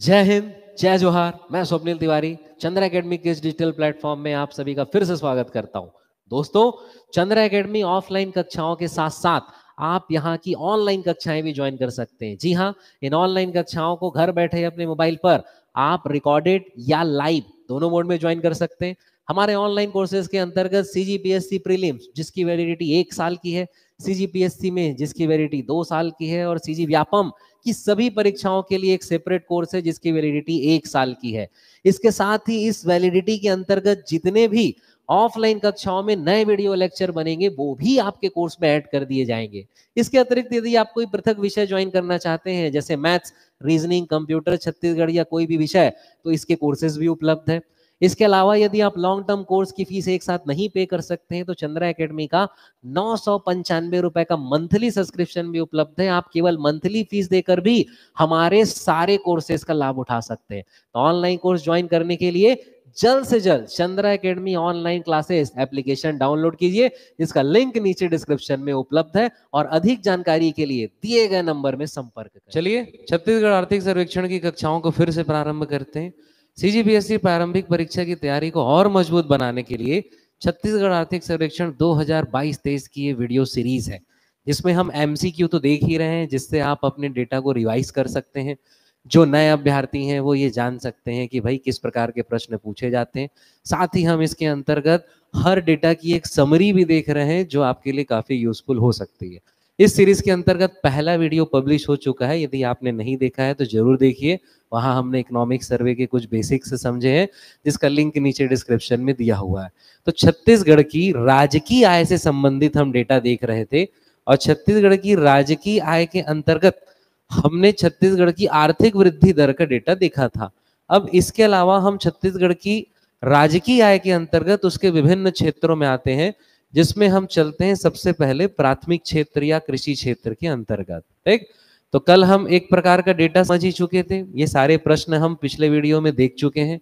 जय हिंद, जय जोहार, मैं स्वप्निल तिवारी, चंद्र एकेडमी के इस डिजिटल प्लेटफॉर्म में आप सभी का फिर से स्वागत करता हूँ। दोस्तों, चंद्र एकेडमी ऑफलाइन कक्षाओं के साथ साथ आप यहाँ की ऑनलाइन कक्षाएँ भी ज्वाइन कर सकते हैं। जी हाँ इन ऑनलाइन कक्षाओं को घर बैठे अपने मोबाइल पर आप रिकॉर्डेड या लाइव दोनों मोड में ज्वाइन कर सकते हैं। हमारे ऑनलाइन कोर्सेज के अंतर्गत C G P S C prelims जिसकी वैलिडिटी एक साल की है सी जी पी एस सी में जिसकी वैलिडिटी दो साल की है, और सी जी व्यापम की सभी परीक्षाओं के लिए एक सेपरेट कोर्स है, जिसकी वैलिडिटी एक साल की है। इसके साथ ही इस वैलिडिटी के अंतर्गत जितने भी ऑफलाइन कक्षाओं में नए वीडियो लेक्चर बनेंगे, वो भी आपके कोर्स में ऐड कर दिए जाएँगे। इसके अतिरिक्त यदि आप कोई पृथक विषय ज्वाइन करना चाहते हैं, जैसे मैथ्स रीजनिंग कंप्यूटर छत्तीसगढ़ या कोई भी विषय तो इसके कोर्सेज भी उपलब्ध है। इसके अलावा यदि आप लॉन्ग टर्म कोर्स की फ़ीस एक साथ नहीं पे कर सकते हैं तो चंद्रा एकेडमी का नौ सौ पंचानवे रुपए का मंथली सब्सक्रिप्शन भी उपलब्ध है। आप केवल मंथली फ़ीस देकर भी हमारे सारे कोर्सेज का लाभ उठा सकते हैं। तो ऑनलाइन कोर्स ज्वाइन करने के लिए जल्द से जल्द Chandra academy online classes application download कीजिए। जिसका लिंक नीचे डिस्क्रिप्शन में उपलब्ध है और अधिक जानकारी के लिए दिए गए नंबर में संपर्क करें। चलिए, छत्तीसगढ़ आर्थिक सर्वेक्षण की कक्षाओं को फिर से प्रारंभ करते हैं। सीजीपीएससी प्रारंभिक परीक्षा की तैयारी को और मज़बूत बनाने के लिए छत्तीसगढ़ आर्थिक सर्वेक्षण 2022-23 की ये वीडियो सीरीज़ है। जिसमें हम एमसीक्यू तो देख ही रहे हैं, जिससे आप अपने डेटा को रिवाइज कर सकते हैं। जो नए अभ्यर्थी हैं, वो ये जान सकते हैं कि भाई किस प्रकार के प्रश्न पूछे जाते हैं। साथ ही हम इसके अंतर्गत हर डेटा की एक समरी भी देख रहे हैं, जो आपके लिए काफ़ी यूजफुल हो सकती है। इस सीरीज़ के अंतर्गत पहला वीडियो पब्लिश हो चुका है। यदि आपने नहीं देखा है तो ज़रूर देखिए। वहाँ हमने इकोनॉमिक सर्वे के कुछ बेसिक्स समझे हैं, जिसका लिंक नीचे डिस्क्रिप्शन में दिया हुआ है। तो छत्तीसगढ़ की राजकीय आय से संबंधित हम डेटा देख रहे थे, और छत्तीसगढ़ की राजकीय आय के अंतर्गत हमने छत्तीसगढ़ की आर्थिक वृद्धि दर का डेटा देखा था। अब इसके अलावा हम छत्तीसगढ़ की राजकीय आय के अंतर्गत उसके विभिन्न क्षेत्रों में आते हैं। जिसमें हम चलते हैं सबसे पहले प्राथमिक क्षेत्र या कृषि क्षेत्र के अंतर्गत, ठीक? तो कल हम एक प्रकार का डेटा समझ ही चुके थे। ये सारे प्रश्न हम पिछले वीडियो में देख चुके हैं।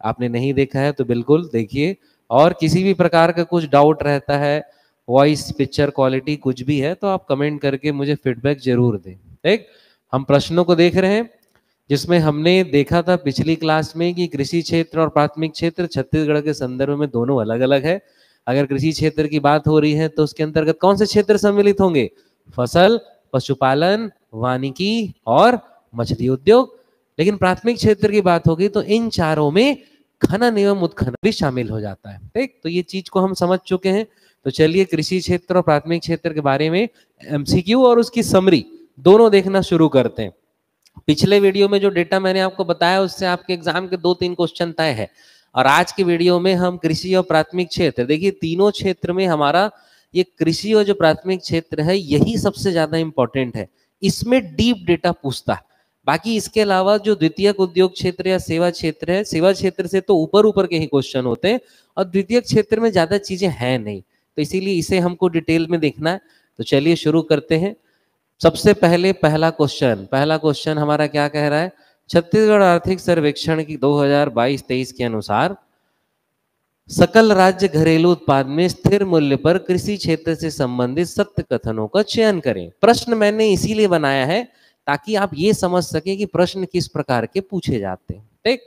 आपने नहीं देखा है तो बिल्कुल देखिए। और किसी भी प्रकार का कुछ डाउट रहता है वॉइस पिक्चर क्वालिटी कुछ भी है तो आप कमेंट करके मुझे फीडबैक ज़रूर दें, ठीक? हम प्रश्नों को देख रहे हैं, जिसमें हमने देखा था पिछली क्लास में कि कृषि क्षेत्र और प्राथमिक क्षेत्र छत्तीसगढ़ के संदर्भ में दोनों अलग अलग है। अगर कृषि क्षेत्र की बात हो रही है तो उसके अंतर्गत कौन से क्षेत्र सम्मिलित होंगे? फ़सल, पशुपालन, वानिकी और मछली उद्योग। लेकिन प्राथमिक क्षेत्र की बात होगी तो इन चारों में खनन एवं उत्खनन भी शामिल हो जाता है। ठीक? तो ये चीज़ को हम समझ चुके हैं। तो चलिए कृषि क्षेत्र और प्राथमिक क्षेत्र के बारे में एमसीक्यू और उसकी समरी दोनों देखना शुरू करते हैं। पिछले वीडियो में जो डेटा मैंने आपको बताया, उससे आपके एग्ज़ाम के दो तीन क्वेश्चन तय है। और आज के वीडियो में हम कृषि और प्राथमिक क्षेत्र, देखिए तीनों क्षेत्र में हमारा ये कृषि और जो प्राथमिक क्षेत्र है, यही सबसे ज़्यादा इंपॉर्टेंट है। इसमें डीप डेटा पूछता है। बाकी इसके अलावा जो द्वितीय उद्योग क्षेत्र या सेवा क्षेत्र है, सेवा क्षेत्र से तो ऊपर ऊपर के ही क्वेश्चन होते हैं और द्वितीय क्षेत्र में ज़्यादा चीज़ें हैं नहीं। तो इसीलिए इसे हमको डिटेल में देखना है। तो चलिए शुरू करते हैं। सबसे पहले पहला क्वेश्चन पहला क्वेश्चन हमारा क्या कह रहा है? छत्तीसगढ़ आर्थिक सर्वेक्षण की 2022-23 के अनुसार, सकल राज्य घरेलू उत्पाद में स्थिर मूल्य पर कृषि क्षेत्र से संबंधित सत्य कथनों का चयन करें। प्रश्न मैंने इसीलिए बनाया है ताकि आप ये समझ सके कि प्रश्न किस प्रकार के पूछे जाते हैं। ठीक?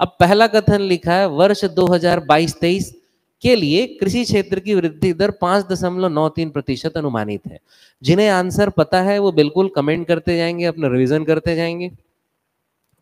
अब पहला कथन लिखा है, वर्ष 2022-23 के लिए कृषि क्षेत्र की वृद्धि दर पाँच दशमलव नौ तीन प्रतिशत अनुमानित है। जिन्हें आंसर पता है वो बिल्कुल कमेंट करते जाएँगे, अपना रिविजन करते जाएँगे।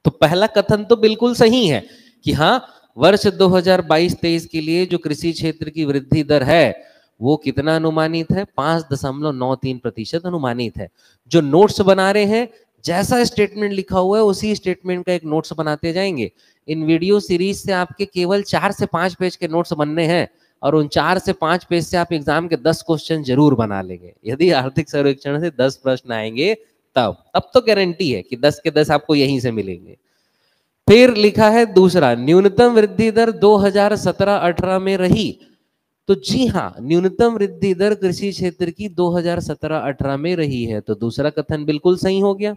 तो पहला कथन तो बिल्कुल सही है कि हाँ वर्ष 2022-23 के लिए जो कृषि क्षेत्र की वृद्धि दर है, वो कितना अनुमानित है? पाँच दशमलव नौ तीन प्रतिशत अनुमानित है। जो नोट्स बना रहे हैं, जैसा स्टेटमेंट लिखा हुआ है, उसी स्टेटमेंट का एक नोट्स बनाते जाएँगे। इन वीडियो सीरीज़ से आपके केवल चार से पाँच पेज के नोट्स बनने हैं और उन चार से पाँच पेज से आप एग्ज़ाम के दस क्वेश्चन ज़रूर बना लेंगे। यदि आर्थिक सर्वेक्षण से दस प्रश्न आएँगे तब अब तो गारंटी है कि दस के दस आपको यहीं से मिलेंगे। फिर लिखा है दूसरा, न्यूनतम वृद्धि दर 2017-18 में रही। तो जी हाँ न्यूनतम वृद्धि दर कृषि क्षेत्र की 2017-18 में रही है। तो दूसरा कथन बिल्कुल सही हो गया।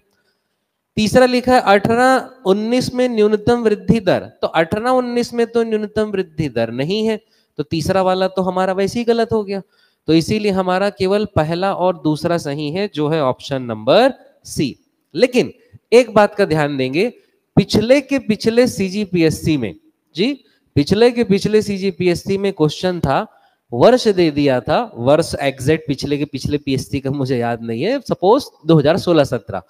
तीसरा लिखा है अठारह उन्नीस में न्यूनतम वृद्धि दर। तो अठारह उन्नीस में तो न्यूनतम वृद्धि दर नहीं है। तो तीसरा वाला तो हमारा वैसे ही गलत हो गया। तो इसीलिए हमारा केवल पहला और दूसरा सही है, जो है ऑप्शन नंबर सी लेकिन एक बात का ध्यान देंगे, पिछले के पिछले सीजीपीएससी में, जी, पिछले के पिछले सीजीपीएससी में क्वेश्चन था, वर्ष दे दिया था, वर्ष एग्जैक्ट पिछले के पिछले पीएससी का मुझे याद नहीं है सपोज़ 2016-17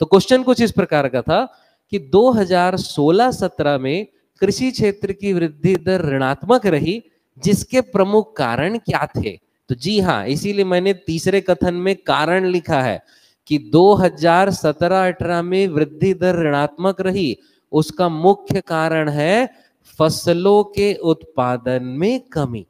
तो क्वेश्चन कुछ इस प्रकार का था कि 2016-17 में कृषि क्षेत्र की वृद्धि दर ऋणात्मक रही, जिसके प्रमुख कारण क्या थे? तो जी हाँ इसीलिए मैंने तीसरे कथन में कारण लिखा है। कि 2017-18 में वृद्धि दर ऋणात्मक रही। उसका मुख्य कारण है फ़सलों के उत्पादन में कमी।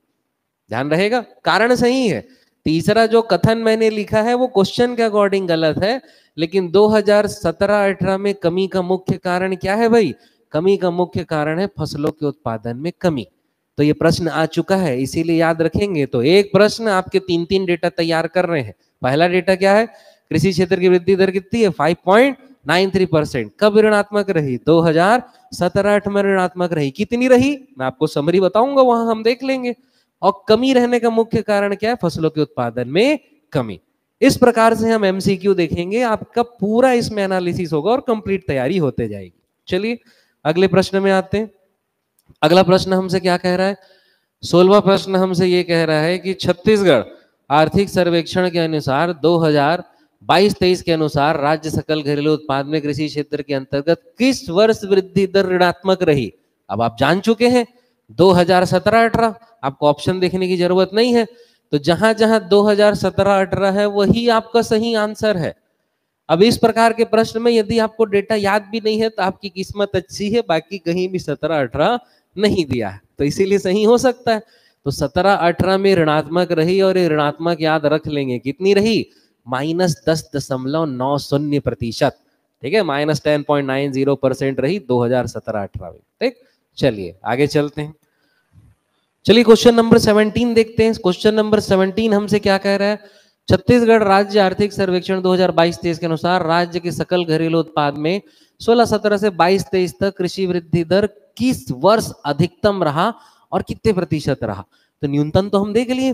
ध्यान रहेगा, कारण सही है। तीसरा जो कथन मैंने लिखा है, वो क्वेश्चन के अकॉर्डिंग गलत है, लेकिन 2017-18 में कमी का मुख्य कारण क्या है भाई? कमी का मुख्य कारण है फ़सलों के उत्पादन में कमी। तो ये प्रश्न आ चुका है, इसीलिए याद रखेंगे। तो एक प्रश्न आपके तीन तीन डेटा तैयार कर रहे हैं। पहला डेटा क्या है? कृषि क्षेत्र की वृद्धि दर कितनी है? Five point nine three percent कब ऋणात्मक रही? दो हज़ार सत्रह आठ में ऋणात्मक रही। कितनी रही? मैं आपको समरी बताऊँगा, वहाँ हम देख लेंगे। और कमी रहने का मुख्य कारण क्या है? फ़सलों के उत्पादन में कमी। इस प्रकार से हम एमसीक्यू देखेंगे, आपका पूरा इसमें एनालिसिस होगा और कंप्लीट तैयारी होते जाएगी। चलिए, अगले प्रश्न में आते हैं। अगला प्रश्न हमसे क्या कह रहा है? सोलवा प्रश्न हमसे ये कह रहा है कि छत्तीसगढ़ आर्थिक सर्वेक्षण के अनुसार 2022-23 के अनुसार राज्य सकल घरेलू उत्पाद में कृषि क्षेत्र के अंतर्गत किस वर्ष वृद्धि दर ऋणात्मक रही? अब आप जान चुके हैं 2017-18 आपको ऑप्शन देखने की ज़रूरत नहीं है। तो जहाँ जहाँ 2017-18 है, वही आपका सही आंसर है। अब इस प्रकार के प्रश्न में यदि आपको डेटा याद भी नहीं है तो आपकी किस्मत अच्छी है, बाकी कहीं भी सत्रह अठारह नहीं दिया है। तो इसीलिए सही हो सकता है। तो सत्रह अठारह में ऋणात्मक रही और ये ऋणात्मक याद रख लेंगे। कितनी रही? माइनस दस दशमलव नौ शून्य प्रतिशत। ठीक है? Minus ten point nine zero percent रही दो हज़ार सत्रह अठारह में। ठीक? चलिए, आगे चलते हैं। चलिए, क्वेश्चन नंबर सेवनटीन देखते हैं। क्वेश्चन नंबर सेवनटीन हमसे क्या कह रहा है? छत्तीसगढ़ राज्य आर्थिक सर्वेक्षण 2022-23 के अनुसार राज्य के सकल घरेलू उत्पाद में 16-17 से 22-23 तक कृषि वृद्धि दर किस वर्ष अधिकतम रहा और कितने प्रतिशत रहा? तो न्यूनतम तो हम देख लिए।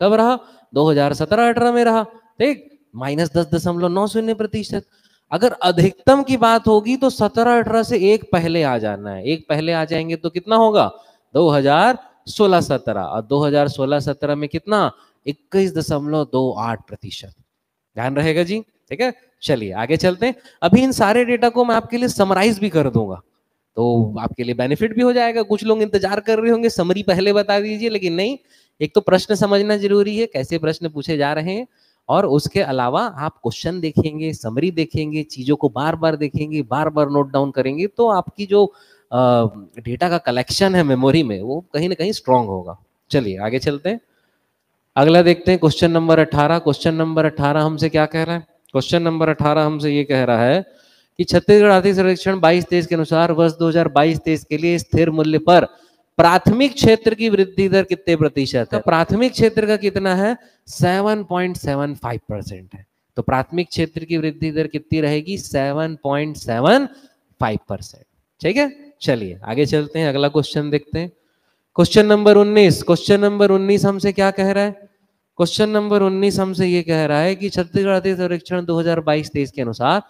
कब रहा? 2017-18 में रहा। ठीक? माइनस दस दशमलव नौ शून्य प्रतिशत। अगर अधिकतम की बात होगी तो सत्रह अठारह से एक पहले आ जाना है। एक पहले आ जाएँगे तो कितना होगा? 2016-17 और 2016-17 में कितना? इक्कीस दशमलव दो आठ प्रतिशत। ध्यान रहेगा जी? ठीक है? चलिए, आगे चलते हैं। अभी इन सारे डेटा को मैं आपके लिए समराइज भी कर दूँगा। तो आपके लिए बेनिफिट भी हो जाएगा। कुछ लोग इंतज़ार कर रहे होंगे, समरी पहले बता दीजिए, लेकिन नहीं। एक तो प्रश्न समझना ज़रूरी है, कैसे प्रश्न पूछे जा रहे हैं, और उसके अलावा आप क्वेश्चन देखेंगे समरी देखेंगे, चीज़ों को बार बार देखेंगे बार बार नोट डाउन करेंगे तो आपकी जो डेटा का कलेक्शन है मेमोरी में, वो कहीं ना कहीं स्ट्रांग होगा। चलिए, आगे चलते हैं। अगला देखते हैं क्वेश्चन नंबर अठारह। क्वेश्चन नंबर अठारह हमसे क्या कह रहा है? क्वेश्चन नंबर अठारह हमसे ये कह रहा है कि छत्तीसगढ़ आर्थिक सर्वेक्षण बाईस तेईस के अनुसार वर्ष 2022-23 के लिए स्थिर मूल्य पर प्राथमिक क्षेत्र की वृद्धि दर कितने प्रतिशत है? तो प्राथमिक क्षेत्र का कितना है? 7.75 परसेंट है। तो प्राथमिक क्षेत्र की वृद्धि दर कितनी रहेगी? 7.75 परसेंट। ठीक है? चलिए आगे चलते हैं अगला क्वेश्चन देखते हैं। क्वेश्चन नंबर 19 क्वेश्चन नंबर 19 हमसे क्या कह रहा है? क्वेश्चन नंबर 19 हमसे ये कह रहा है कि छत्तीसगढ़ आर्थिक सर्वेक्षण 2022-23 के अनुसार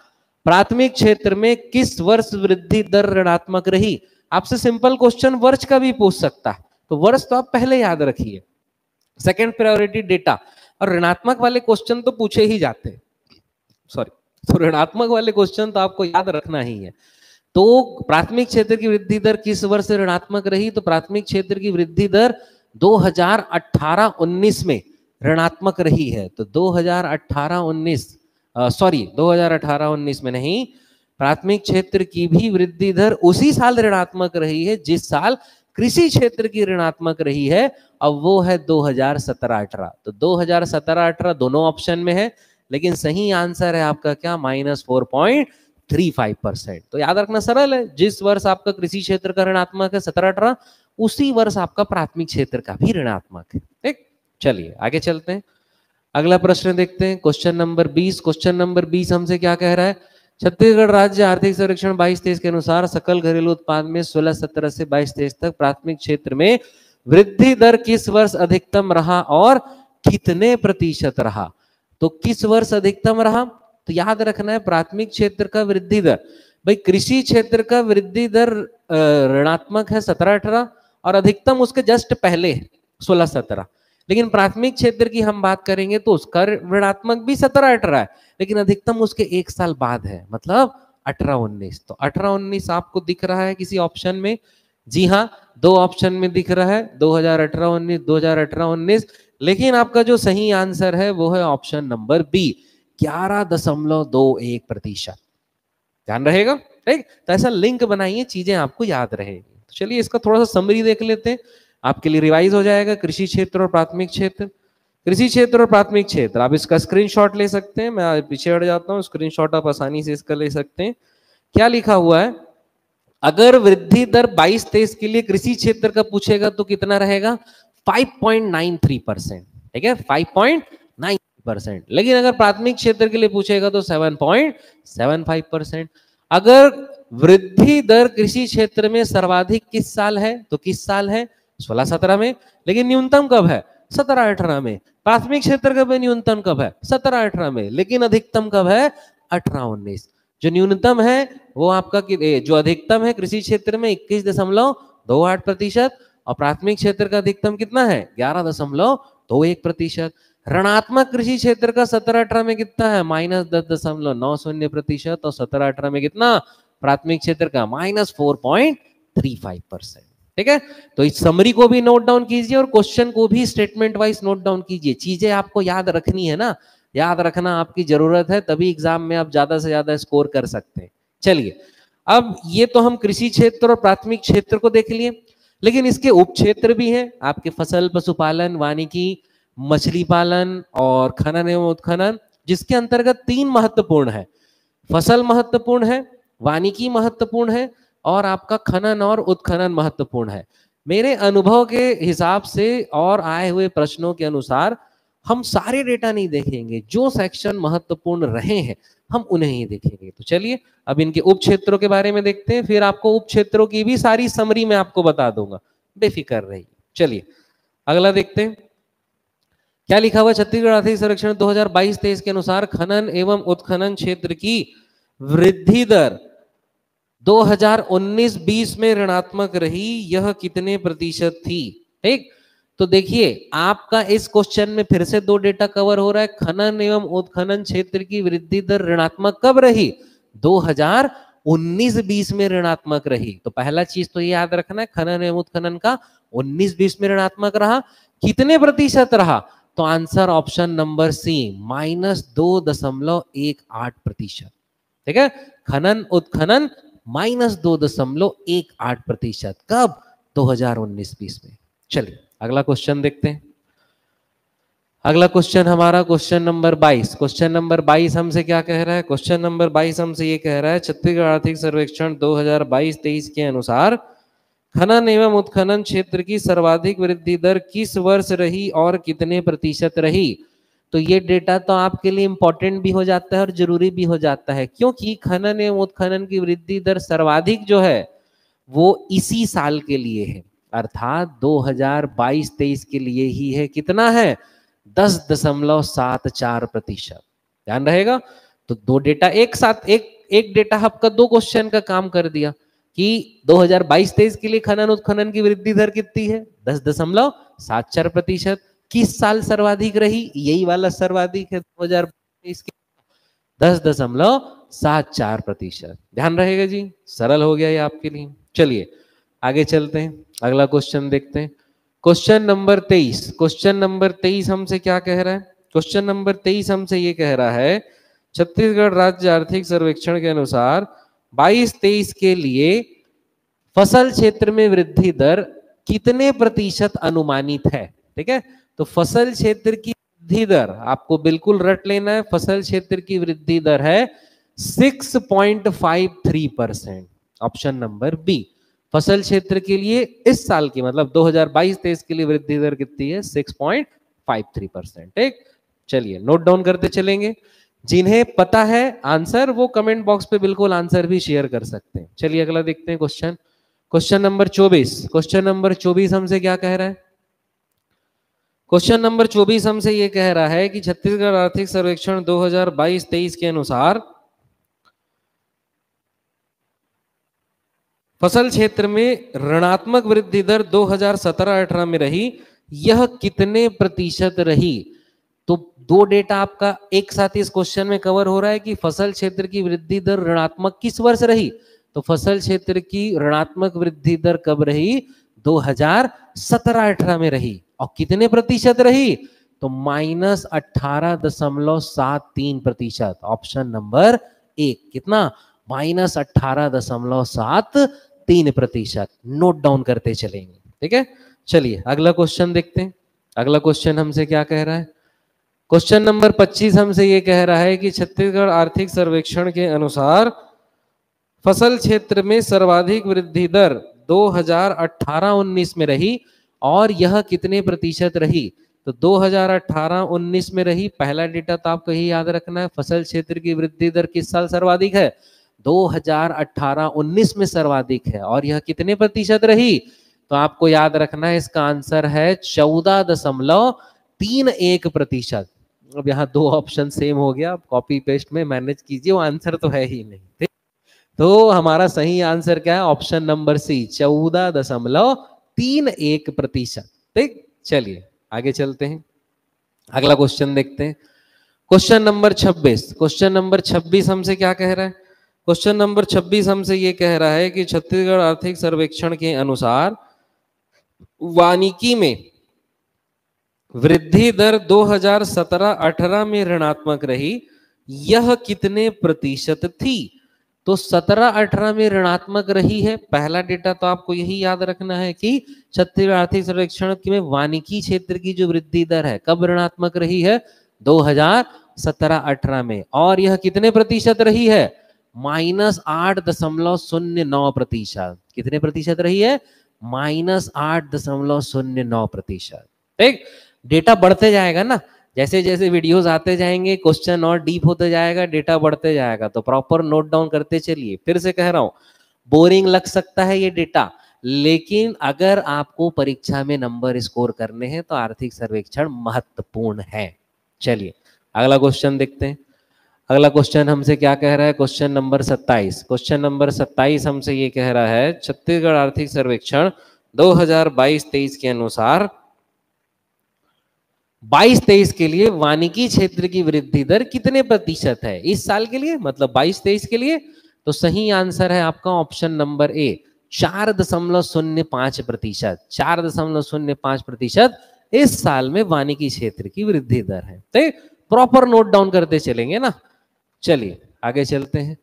प्राथमिक क्षेत्र में किस वर्ष वृद्धि दर ऋणात्मक रही? आपसे सिंपल क्वेश्चन वर्ष का भी पूछ सकता है। तो वर्ष तो आप पहले याद रखिए। सेकेंड प्रायोरिटी डेटा और ऋणात्मक वाले क्वेश्चन तो पूछे ही जाते सॉरी तो ऋणात्मक वाले क्वेश्चन तो आपको याद रखना ही है। तो प्राथमिक क्षेत्र की वृद्धि दर किस वर्ष से ऋणात्मक रही? तो प्राथमिक क्षेत्र की वृद्धि दर 2018-19 में ऋणात्मक रही है। तो 2018-19 सॉरी 2018-19 में नहीं प्राथमिक क्षेत्र की भी वृद्धि दर उसी साल ऋणात्मक रही है, जिस साल कृषि क्षेत्र की ऋणात्मक रही है, अब वो है 2017-18 तो 2017-18 दोनों ऑप्शन में है, लेकिन सही आंसर है आपका क्या? Minus four point three five percent. तो याद रखना सरल है, जिस वर्ष आपका कृषि क्षेत्र का ऋणात्मक है, सत्रह अठारह, उसी वर्ष आपका प्राथमिक क्षेत्र का भी ऋणात्मक है। ठीक? चलिए, आगे चलते हैं। अगला प्रश्न देखते हैं, क्वेश्चन नंबर बीस। क्वेश्चन नंबर बीस हमसे क्या कह रहा है? छत्तीसगढ़ राज्य आर्थिक संरक्षण बाईस तेईस के अनुसार सकल घरेलू उत्पाद में सोलह सत्रह से बाईस तेईस तक प्राथमिक क्षेत्र में वृद्धि दर किस वर्ष अधिकतम रहा और कितने प्रतिशत रहा? तो किस वर्ष अधिकतम रहा? तो याद रखना है, प्राथमिक क्षेत्र का वृद्धि दर। भाई, कृषि क्षेत्र का वृद्धि दर ऋणात्मक है सत्रह अठारह और अधिकतम उसके जस्ट पहले सोलह सत्रह। लेकिन प्राथमिक क्षेत्र की हम बात करेंगे तो उसका ऋणात्मक भी सत्रह अठारह है, लेकिन अधिकतम उसके एक साल बाद है मतलब अठारह उन्नीस। तो अठारह उन्नीस आपको दिख रहा है किसी ऑप्शन में? जी हाँ दो ऑप्शन में दिख रहा है 2018 उन्नीस 2018 उन्नीस, लेकिन आपका जो सही आंसर है वो है ऑप्शन नंबर बी ग्यारह दशमलव दो एक प्रतिशत। ध्यान रहेगा ठीक? तो ऐसा लिंक बनाइए, चीज़ें आपको याद रहेगी। तो चलिए इसका थोड़ा सा समरी देख लेते हैं। आपके लिए रिवाइज हो जाएगा कृषि क्षेत्र और प्राथमिक क्षेत्र। कृषि क्षेत्र और प्राथमिक क्षेत्र, आप इसका स्क्रीनशॉट ले सकते हैं, मैं पीछे हट जाता हूँ स्क्रीनशॉट आप आसानी से इसका ले सकते हैं। क्या लिखा हुआ है? अगर वृद्धि दर 22 तेईस के लिए कृषि क्षेत्र का पूछेगा तो कितना रहेगा? 5.93 परसेंट ठीक है? 5.9 परसेंट लेकिन अगर प्राथमिक क्षेत्र के लिए पूछेगा तो 7.75 परसेंट अगर वृद्धि दर कृषि क्षेत्र में सर्वाधिक किस साल है? तो किस साल है? सोलह सत्रह में, लेकिन न्यूनतम कब है? सत्रह अठारह में। प्राथमिक क्षेत्र है? न्यूनतम कब है? सत्रह अठारह में। लेकिन अधिकतम कब है? अठारह उन्नीस। जो न्यूनतम है, वो आपका जो अधिकतम है कृषि क्षेत्र में इक्कीस दशमलव दो आठ प्रतिशत और प्राथमिक क्षेत्र का अधिकतम कितना है? ग्यारह दशमलव दो एक प्रतिशत। ऋणात्मक कृषि क्षेत्र का सत्रह अठारह में कितना है? माइनस दस दशमलव नौ शून्य प्रतिशत और सत्रह अठारह में कितना? प्राथमिक क्षेत्र का minus four point three five percent. ठीक है? तो इस समरी को भी नोट डाउन कीजिए और क्वेश्चन को भी स्टेटमेंट वाइज नोट डाउन कीजिए। चीज़ें आपको याद रखनी है ना? याद रखना आपकी ज़रूरत है, तभी एग्ज़ाम में आप ज़्यादा से ज़्यादा स्कोर कर सकते हैं। चलिए, अब ये तो हम कृषि क्षेत्र और प्राथमिक क्षेत्र को देख लिए, लेकिन इसके उप क्षेत्र भी हैं। आपके फ़सल, पशुपालन, वानिकी, मछली पालन और खनन एवं उत्खनन, जिसके अंतर्गत तीन महत्वपूर्ण है। फ़सल महत्वपूर्ण है, वानिकी महत्वपूर्ण है और आपका खनन और उत्खनन महत्वपूर्ण है। मेरे अनुभव के हिसाब से और आए हुए प्रश्नों के अनुसार, हम सारे डेटा नहीं देखेंगे, जो सेक्शन महत्वपूर्ण रहे हैं, हम उन्हें ही देखेंगे। तो चलिए, अब इनके उप क्षेत्रों के बारे में देखते हैं, फिर आपको उप क्षेत्रों की भी सारी समरी मैं आपको बता दूँगा। बेफिक्र रही चलिए, अगला देखते हैं। क्या लिखा हुआ छत्तीसगढ़ आर्थिक संरक्षण 2022-23 के अनुसार खनन एवं उत्खनन क्षेत्र की वृद्धि दर 2019-20 में ऋणात्मक रही, यह कितने प्रतिशत थी? ठीक? तो देखिए, आपका इस क्वेश्चन में फिर से दो डेटा कवर हो रहा है। खनन एवं उत्खनन क्षेत्र की वृद्धि दर ऋणात्मक कब रही? 2019-20 में ऋणात्मक रही। तो पहला चीज़ तो ये याद रखना है, खनन एवं उत्खनन का 19-20 में ऋणात्मक रहा। कितने प्रतिशत रहा? तो answer option number C, minus दो दशमलव एक आठ प्रतिशत। ठीक है? खनन, उत्खनन माइनस दो दशमलव एक आठ प्रतिशत। कब? 2019-20 में। चलिए, अगला क्वेश्चन देखते हैं। अगला क्वेश्चन, हमारा क्वेश्चन नंबर 22 क्वेश्चन नंबर 22 हमसे क्या कह रहा है? क्वेश्चन नंबर 22 हमसे ये कह रहा है, छत्तीसगढ़ आर्थिक सर्वेक्षण 2022-23 के अनुसार, खनन एवं उत्खनन क्षेत्र की सर्वाधिक वृद्धि दर किस वर्ष रही और कितने प्रतिशत रही? तो ये डेटा तो आपके लिए इंपॉर्टेंट भी हो जाता है और ज़रूरी भी हो जाता है। क्योंकि खनन एवं उत्खनन की वृद्धि दर सर्वाधिक जो है, वो इसी साल के लिए है। अर्थात 2022-23 के लिए ही है। कितना है? दस दशमलव सात चार प्रतिशत। ध्यान रहेगा? तो दो डेटा एक साथ, एक एक डेटा आपका दो क्वेश्चन का काम कर दिया कि 2022-23 के लिए खनन उत्खनन की वृद्धि दर कितनी है? दस दशमलव सात चार प्रतिशत। किस साल सर्वाधिक रही, यही वाला सर्वाधिक है 2022 के। दस दशमलव सात चार प्रतिशत। ध्यान रहेगा जी, सरल हो गया ये आपके लिए। चलिए, आगे चलते हैं, अगला क्वेश्चन देखते हैं। क्वेश्चन नंबर तेईस। क्वेश्चन नंबर तेईस हमसे क्या कह रहा है? क्वेश्चन नंबर तेईस हमसे ये कह रहा है, छत्तीसगढ़ राज्य आर्थिक सर्वेक्षण के अनुसार 22-23 के लिए फ़सल क्षेत्र में वृद्धि दर कितने प्रतिशत अनुमानित है? ठीक है? तो फ़सल क्षेत्र की वृद्धि दर, आपको बिल्कुल रट लेना है, फ़सल क्षेत्र की वृद्धि दर है 6.53 परसेंट ऑप्शन नंबर बी फ़सल क्षेत्र के लिए इस साल की मतलब 2022-23 के लिए वृद्धि दर कितनी है? 6.53 परसेंट ठीक? चलिए नोट डाउन करते चलेंगे। जिन्हें पता है आंसर वो कमेंट बॉक्स पे बिल्कुल आंसर भी शेयर कर सकते हैं। चलिए, अगला देखते हैं question question number 24 question number 24 हमसे क्या कह रहा है? क्वेश्चन नंबर 24 हमसे ये कह रहा है कि छत्तीसगढ़ आर्थिक सर्वेक्षण 2022-23 के अनुसार फ़सल क्षेत्र में ऋणात्मक वृद्धि दर 2017-18 में रही, यह कितने प्रतिशत रही? तो दो डेटा आपका एक साथ इस क्वेश्चन में कवर हो रहा है कि फ़सल क्षेत्र की वृद्धि दर ऋणात्मक किस वर्ष रही? तो फ़सल क्षेत्र की ऋणात्मक वृद्धि दर कब रही? 2017-18 में रही। और कितने प्रतिशत रही? तो माइनस अठारह दशमलव सात तीन प्रतिशत। ऑप्शन नंबर एक, कितना? माइनस अठारह दशमलव सात तीन प्रतिशत। नोट डाउन करते चलेंगे, ठीक है? चलिए, अगला क्वेश्चन देखते हैं। अगला क्वेश्चन हमसे क्या कह रहा है? क्वेश्चन नंबर 25 हमसे ये कह रहा है कि छत्तीसगढ़ आर्थिक सर्वेक्षण के अनुसार फ़सल क्षेत्र में सर्वाधिक वृद्धि दर 2018-19 में रही। और यह कितने प्रतिशत रही? तो 2018-19 में रही। पहला डेटा तो आपको यही याद रखना है, फ़सल क्षेत्र की वृद्धि दर किस साल सर्वाधिक है? 2018-19 में सर्वाधिक है और यह कितने प्रतिशत रही? तो आपको याद रखना है, इसका आंसर है चौदह दशमलव तीन एक प्रतिशत। अब यहाँ दो ऑप्शन सेम हो गया, आप कॉपी पेस्ट में मैनेज कीजिए, वो आंसर तो है ही नहीं। तो हमारा सही आंसर क्या है? ऑप्शन नंबर सी, चौदह दशमलव तीन एक प्रतिशत। ठीक, चलिए, आगे चलते हैं। अगला क्वेश्चन देखते हैं। क्वेश्चन नंबर 26 क्वेश्चन नंबर 26 हमसे क्या कह रहा है? क्वेश्चन नंबर 26 हमसे ये कह रहा है कि छत्तीसगढ़ आर्थिक सर्वेक्षण के अनुसार वानिकी में वृद्धि दर 2017-18 में ऋणात्मक रही। यह कितने प्रतिशत थी? तो 17-18 में ऋणात्मक रही है। पहला डेटा तो आपको यही याद रखना है कि छत्तीसगढ़ आर्थिक सर्वेक्षण में वानिकी क्षेत्र की जो वृद्धि दर है, कब ऋणात्मक रही है? 2017-18 में। और यह कितने प्रतिशत रही है? माइनस आठ दशमलव शून्य नौ प्रतिशत। कितने प्रतिशत रही है? माइनस आठ दशमलव शून्य नौ प्रतिशत। ठीक? डेटा बढ़ते जाएगा ना? जैसे जैसे वीडियोस आते जाएँगे क्वेश्चन और डीप होते जाएगा डेटा बढ़ते जाएगा। तो प्रॉपर नोट डाउन करते चलिए। फिर से कह रहा हूँ बोरिंग लग सकता है ये डेटा लेकिन अगर आपको परीक्षा में नंबर स्कोर करने हैं तो आर्थिक सर्वेक्षण महत्वपूर्ण है। चलिए, अगला क्वेश्चन देखते हैं। अगला क्वेश्चन हमसे क्या कह रहा है? क्वेश्चन नंबर 27 क्वेश्चन नंबर 27 हमसे ये कह रहा है, छत्तीसगढ़ आर्थिक सर्वेक्षण 2022-23 के अनुसार 22-23 के लिए वानिकी क्षेत्र की वृद्धि दर कितने प्रतिशत है? इस साल के लिए? मतलब 22-23 के लिए? तो सही आंसर है आपका ऑप्शन नंबर ए, चार दशमलव शून्य पाँच प्रतिशत। चार दशमलव शून्य पाँच प्रतिशत इस साल में वानिकी क्षेत्र की वृद्धि दर है। तो प्रॉपर नोट डाउन करते चलेंगे ना? चलिए, आगे चलते हैं।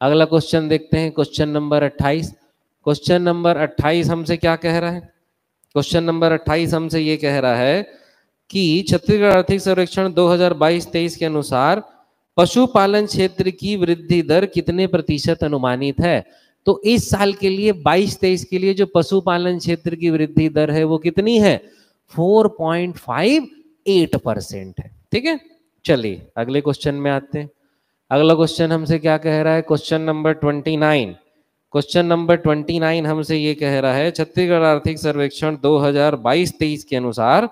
अगला क्वेश्चन देखते हैं। क्वेश्चन नंबर 28 क्वेश्चन नंबर 28 हमसे क्या कह रहा है? क्वेश्चन नंबर 28 हमसे ये कह रहा है कि छत्तीसगढ़ आर्थिक सर्वेक्षण 2022-23 के अनुसार पशुपालन क्षेत्र की वृद्धि दर कितने प्रतिशत अनुमानित है? तो इस साल के लिए 22-23 के लिए जो पशुपालन क्षेत्र की वृद्धि दर है वो कितनी है? 4.58 परसेंट है। ठीक है? चलिए, अगले क्वेश्चन में आते हैं। अगला क्वेश्चन हमसे क्या कह रहा है? क्वेश्चन नंबर 29 क्वेश्चन नंबर 29 हमसे ये कह रहा है छत्तीसगढ़ आर्थिक सर्वेक्षण 2022-23 के अनुसार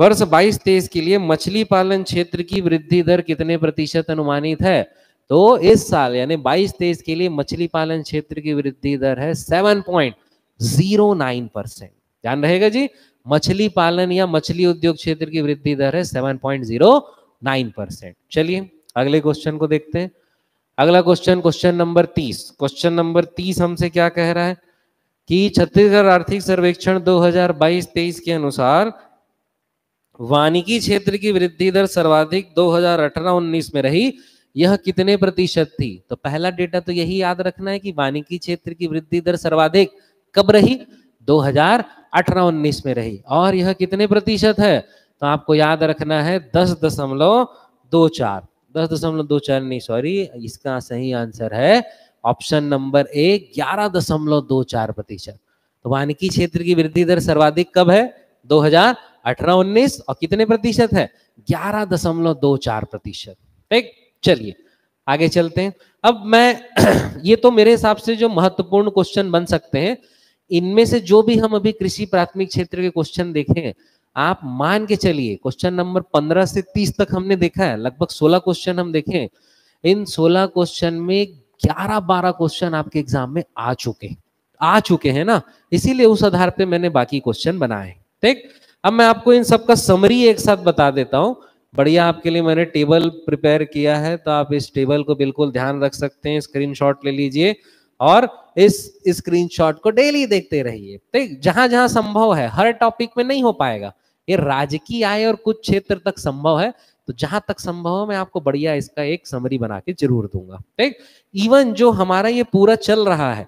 वर्ष 22-23 के लिए मछली पालन क्षेत्र की वृद्धि दर कितने प्रतिशत अनुमानित है? तो इस साल, यानी 22-23 के लिए मछली पालन क्षेत्र की वृद्धि दर है 7.09 परसेंट। ध्यान रहेगा जी, मछली पालन या मछली उद्योग क्षेत्र की वृद्धि दर है 7.09 परसेंट। चलिए, अगले क्वेश्चन को देखते हैं। अगला question question number 30 question number 30 हमसे क्या कह रहा है? कि छत्तीसगढ़ आर्थिक सर्वेक्षण 2022-23 के अनुसार वानिकी क्षेत्र की वृद्धि दर सर्वाधिक 2018-19 में रही, यह कितने प्रतिशत थी? तो पहला डेटा तो यही याद रखना है कि वानिकी क्षेत्र की वृद्धि दर सर्वाधिक कब रही? 2018-19 में रही। और यह कितने प्रतिशत है? तो आपको याद रखना है दस दशमलव दो चार। दस दशमलव दो चार नहीं सॉरी इसका सही आंसर है ऑप्शन नंबर ए, ग्यारह दशमलव दो चार प्रतिशत। तो वानिकी क्षेत्र की वृद्धि दर सर्वाधिक कब है? 2018 19 और कितने प्रतिशत है? ग्यारह दशमलव दो चार प्रतिशत। चलिए, आगे चलते हैं। अब मैं ये तो मेरे हिसाब से जो महत्वपूर्ण क्वेश्चन बन सकते हैं। इनमें से जो भी हम अभी कृषि प्राथमिक क्षेत्र के क्वेश्चन देखें आप मान के चलिए क्वेश्चन नंबर पंद्रह से तीस तक हमने देखा है, लगभग सोलह क्वेश्चन हम देखें इन सोलह क्वेश्चन में ग्यारह बारह क्वेश्चन आपके एग्ज़ाम में आ चुके आ चुके हैं ना? इसीलिए उस आधार पे मैंने बाकी क्वेश्चन बनाए ठीक? अब मैं आपको इन सब का समरी एक साथ बता देता हूँ। बढ़िया, आपके लिए मैंने टेबल प्रिपेयर किया है तो आप इस टेबल को बिल्कुल ध्यान रख सकते हैं स्क्रीनशॉट ले लीजिए और इस स्क्रीनशॉट को डेली देखते रहिए। ठीक जहाँ जहाँ संभव है, हर टॉपिक में नहीं हो पाएगा। ये राजकीय आय और कुछ क्षेत्र तक संभव है तो जहाँ तक संभव है, मैं आपको बढ़िया इसका एक समरी बना के ज़रूर दूँगा। ठीक? इवन जो हमारा ये पूरा चल रहा है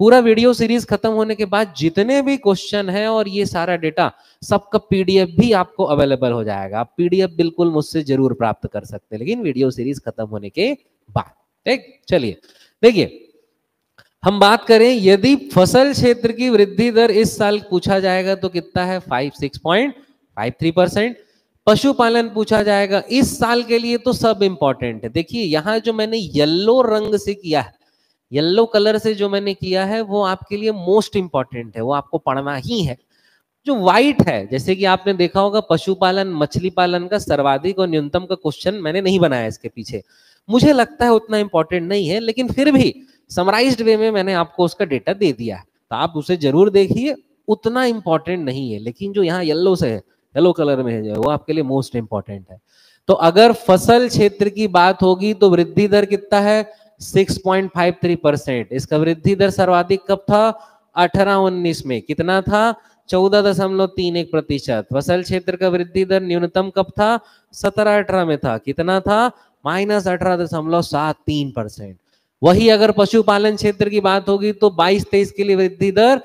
पूरा वीडियो सीरीज़ खत्म होने के बाद जितने भी क्वेश्चन है और ये सारा डेटा, सबका पीडीएफ भी आपको अवेलेबल हो जाएगा। आप पीडीएफ बिल्कुल मुझसे ज़रूर प्राप्त कर सकते हैं, लेकिन वीडियो सीरीज़ खत्म होने के बाद। ठीक? चलिए, देखिए, हम बात करें, यदि फ़सल क्षेत्र की वृद्धि दर इस साल पूछा जाएगा तो कितना है? Five six point five three percent पशुपालन पूछा जाएगा, इस साल के लिए तो सब इंपॉर्टेंट है। देखिए, यहाँ जो मैंने येलो रंग से किया है येलो कलर से जो मैंने किया है, वो आपके लिए मोस्ट इंपॉर्टेंट है, वो आपको पढ़ना ही है। जो व्हाइट है, जैसे कि आपने देखा होगा, पशुपालन मछली पालन का सर्वाधिक और न्यूनतम का क्वेश्चन मैंने नहीं बनाया इसके पीछे। मुझे लगता है उतना इंपॉर्टेंट नहीं है, लेकिन फिर भी समराइज्ड वे में मैंने आपको उसका डेटा दे दिया है। तो आप उसे ज़रूर देखिए, उतना इंपॉर्टेंट नहीं है, लेकिन जो यहाँ येल्लो से है येलो कलर में है, वो आपके लिए मोस्ट इंपॉर्टेंट है। तो अगर फ़सल क्षेत्र की बात होगी तो वृद्धि दर कितना है? 6.53 परसेंट। इसका वृद्धि दर सर्वाधिक कब था? अठारह उन्नीस में। कितना था? चौदह दशमलव तीन एक प्रतिशत। फ़सल क्षेत्र का वृद्धि दर न्यूनतम कब था? सत्रह अठारह में था। कितना था? माइनस अठारह दशमलव सात तीन परसेंट। वही अगर पशुपालन क्षेत्र की बात होगी तो बाईस तेईस के लिए वृद्धि दर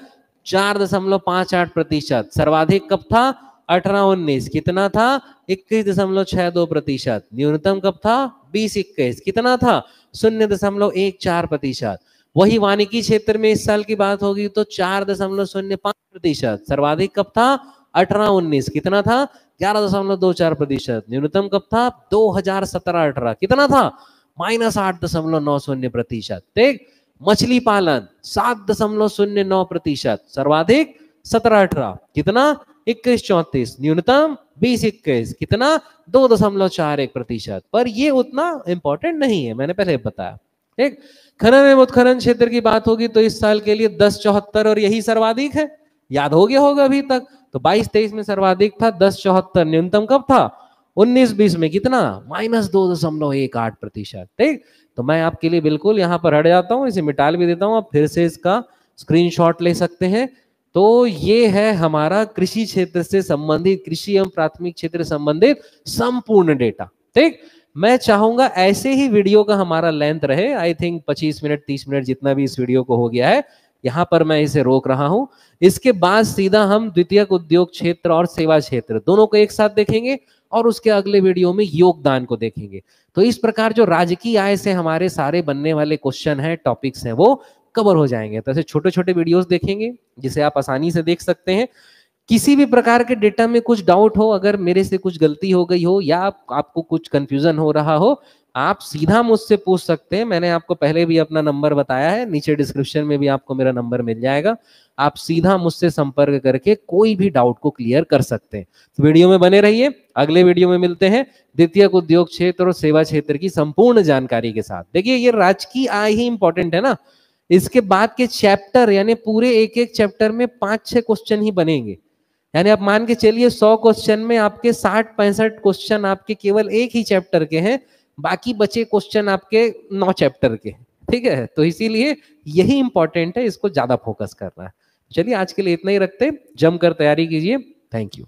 चार दशमलव पाँच आठ प्रतिशत। सर्वाधिक कब था? अठारह उन्नीस। कितना था? इक्कीस दशमलव छह दो प्रतिशत। न्यूनतम कब था? बीस इक्कीस, कितना था? शून्य दशमलव एक चार प्रतिशत। वही वानिकी क्षेत्र में इस साल की बात होगी तो चार दशमलव शून्य पाँच प्रतिशत। सर्वाधिक कब था? अठारह उन्नीस, कितना था? ग्यारह दशमलव दो चार प्रतिशत। न्यूनतम कब था? दो हज़ार सत्रह अठारह, कितना था? माइनस आठ दशमलव नौ शून्य प्रतिशत। ठीक? मछली पालन, सात दशमलव शून्य नौ प्रतिशत। सर्वाधिक सत्रह अठारह, कितना? इक्कीस चौतीस। न्यूनतम बीस इक्कीस कितना? दो दशमलव चार एक प्रतिशत। पर यह उतना इंपॉर्टेंट नहीं है, मैंने पहले बताया। ठीक? खनन एवं उत्खनन क्षेत्र की बात होगी तो इस साल के लिए दस चौहत्तर और यही सर्वाधिक है। याद हो गया होगा अभी तक। तो बाईस तेईस में सर्वाधिक था, दस चौहत्तर न्यूनतम कब था? उन्नीस बीस में कितना? माइनस दो दशमलव एक आठ प्रतिशत। ठीक? तो मैं आपके लिए बिल्कुल यहाँ पर हट जाता हूँ, इसे मिटाल भी देता हूँ। आप फिर से इसका स्क्रीनशॉट ले सकते हैं। तो ये है हमारा कृषि क्षेत्र से संबंधित, कृषि एवं प्राथमिक क्षेत्र संबंधित संपूर्ण डेटा ठीक? मैं चाहूँगा ऐसे ही वीडियो का हमारा लेंथ रहे। आई थिंक 25 मिनट 30 मिनट जितना भी इस वीडियो को हो गया है, यहाँ पर मैं इसे रोक रहा हूँ। इसके बाद सीधा हम द्वितीय उद्योग क्षेत्र और सेवा क्षेत्र, दोनों को एक साथ देखेंगे और उसके अगले वीडियो में योगदान को देखेंगे। तो इस प्रकार जो राजकीय आय से हमारे सारे बनने वाले क्वेश्चन है टॉपिक्स हैं वो कवर हो जाएँगे। तो ऐसे छोटे छोटे वीडियोस देखेंगे जिसे आप आसानी से देख सकते हैं। किसी भी प्रकार के डेटा में कुछ डाउट हो अगर मेरे से कुछ गलती हो गई हो या आप, आपको कुछ कंफ्यूजन हो रहा हो आप सीधा मुझसे पूछ सकते हैं। मैंने आपको पहले भी अपना नंबर बताया है नीचे डिस्क्रिप्शन में भी आपको मेरा नंबर मिल जाएगा। आप सीधा मुझसे संपर्क करके कोई भी डाउट को क्लियर कर सकते हैं। तो वीडियो में बने रहिए। अगले वीडियो में मिलते हैं। द्वितीय उद्योग क्षेत्र और सेवा क्षेत्र की संपूर्ण जानकारी के साथ। देखिए ये राजकीय आय ही इंपॉर्टेंट है ना। इसके बाद के चैप्टर यानी पूरे एक एक चैप्टर में पाँच छह क्वेश्चन ही बनेंगे। यानी आप मान के चलिए, सौ क्वेश्चन में आपके साठ पैंसठ क्वेश्चन आपके केवल एक ही चैप्टर के हैं, बाकी बचे क्वेश्चन आपके नौ चैप्टर के ठीक है? तो इसीलिए यही इंपॉर्टेंट है, इसको ज़्यादा फोकस करना है। चलिए, आज के लिए इतना ही रखते हैं। जमकर तैयारी कीजिए। Thank you